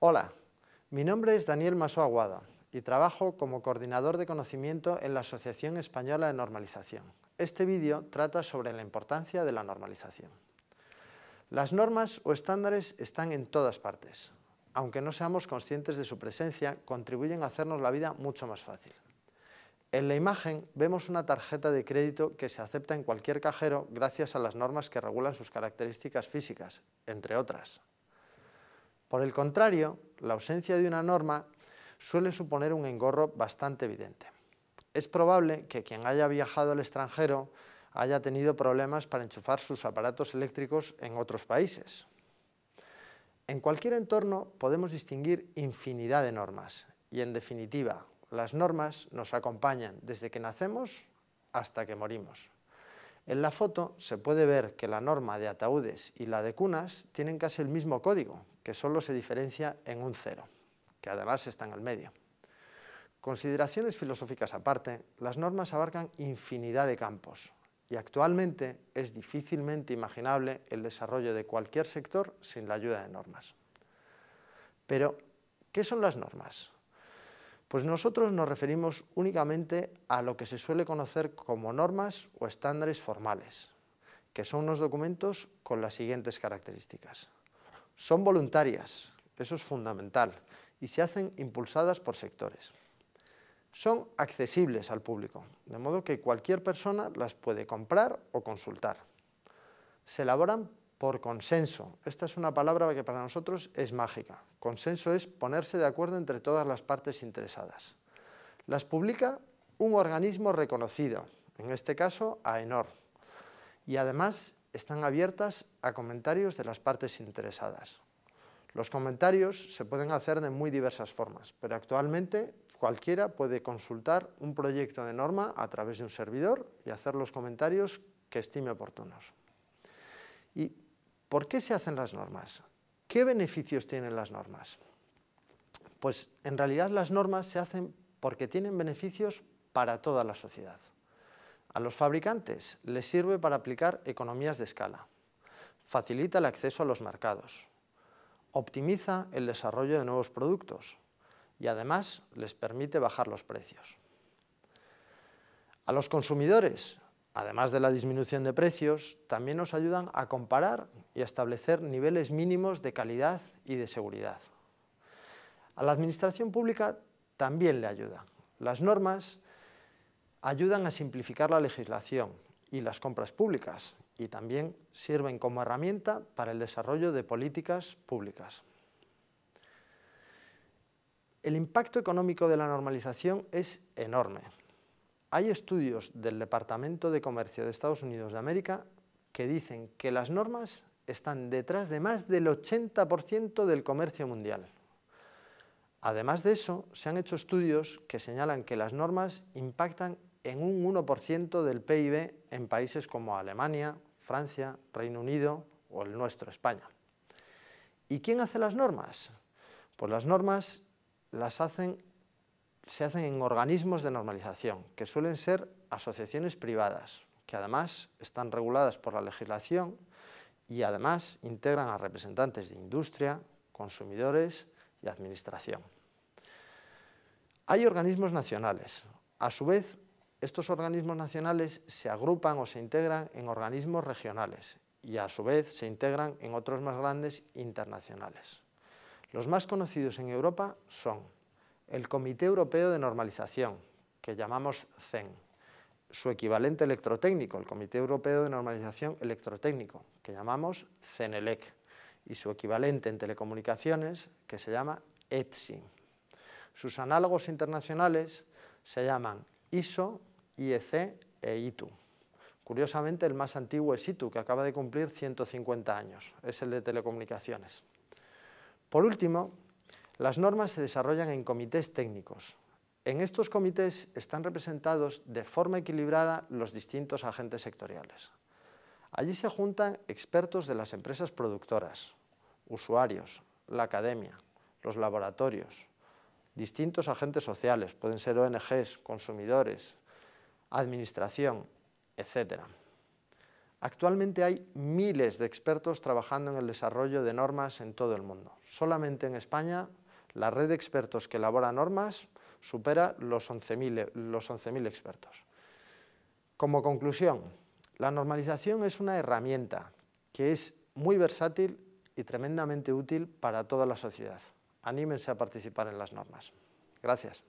Hola, mi nombre es Daniel Maso Aguada y trabajo como coordinador de conocimiento en la Asociación Española de Normalización. Este vídeo trata sobre la importancia de la normalización. Las normas o estándares están en todas partes. Aunque no seamos conscientes de su presencia, contribuyen a hacernos la vida mucho más fácil. En la imagen vemos una tarjeta de crédito que se acepta en cualquier cajero gracias a las normas que regulan sus características físicas, entre otras. Por el contrario, la ausencia de una norma suele suponer un engorro bastante evidente. Es probable que quien haya viajado al extranjero haya tenido problemas para enchufar sus aparatos eléctricos en otros países. En cualquier entorno podemos distinguir infinidad de normas y, en definitiva, las normas nos acompañan desde que nacemos hasta que morimos. En la foto se puede ver que la norma de ataúdes y la de cunas tienen casi el mismo código, que solo se diferencia en un cero, que además está en el medio. Consideraciones filosóficas aparte, las normas abarcan infinidad de campos, y actualmente es difícilmente imaginable el desarrollo de cualquier sector sin la ayuda de normas. Pero, ¿qué son las normas? Pues nosotros nos referimos únicamente a lo que se suele conocer como normas o estándares formales, que son unos documentos con las siguientes características. Son voluntarias, eso es fundamental, y se hacen impulsadas por sectores son accesibles al público, de modo que cualquier persona las puede comprar o consultar. Se elaboran por consenso. Esta es una palabra que para nosotros es mágica. Consenso es ponerse de acuerdo entre todas las partes interesadas. Las publica un organismo reconocido, en este caso AENOR, y además están abiertas a comentarios de las partes interesadas. Los comentarios se pueden hacer de muy diversas formas, pero actualmente cualquiera puede consultar un proyecto de norma a través de un servidor y hacer los comentarios que estime oportunos. ¿Y por qué se hacen las normas? ¿Qué beneficios tienen las normas? Pues en realidad las normas se hacen porque tienen beneficios para toda la sociedad. A los fabricantes les sirve para aplicar economías de escala, facilita el acceso a los mercados, optimiza el desarrollo de nuevos productos, y además les permite bajar los precios. A los consumidores, además de la disminución de precios, también nos ayudan a comparar y a establecer niveles mínimos de calidad y de seguridad. A la administración pública también le ayuda. Las normas ayudan a simplificar la legislación y las compras públicas y también sirven como herramienta para el desarrollo de políticas públicas. El impacto económico de la normalización es enorme. Hay estudios del Departamento de Comercio de Estados Unidos de América que dicen que las normas están detrás de más del 80% del comercio mundial. Además de eso, se han hecho estudios que señalan que las normas impactan en un 1% del PIB en países como Alemania, Francia, Reino Unido o el nuestro, España. ¿Y quién hace las normas? Pues las normas las hacen, se hacen en organismos de normalización, que suelen ser asociaciones privadas, que además están reguladas por la legislación y además integran a representantes de industria, consumidores y administración. Hay organismos nacionales. A su vez, estos organismos nacionales se agrupan o se integran en organismos regionales y a su vez se integran en otros más grandes internacionales. Los más conocidos en Europa son el Comité Europeo de Normalización, que llamamos CEN, su equivalente electrotécnico, el Comité Europeo de Normalización Electrotécnico, que llamamos CENELEC, y su equivalente en telecomunicaciones, que se llama ETSI. Sus análogos internacionales se llaman ISO, IEC e ITU. Curiosamente, el más antiguo es ITU, que acaba de cumplir 150 años, es el de telecomunicaciones. Por último, las normas se desarrollan en comités técnicos. En estos comités están representados de forma equilibrada los distintos agentes sectoriales. Allí se juntan expertos de las empresas productoras, usuarios, la academia, los laboratorios, distintos agentes sociales, pueden ser ONGs, consumidores, administración, etc. Actualmente hay miles de expertos trabajando en el desarrollo de normas en todo el mundo. Solamente en España la red de expertos que elabora normas supera los 11.000 los 11 expertos. Como conclusión, la normalización es una herramienta que es muy versátil y tremendamente útil para toda la sociedad. Anímense a participar en las normas. Gracias.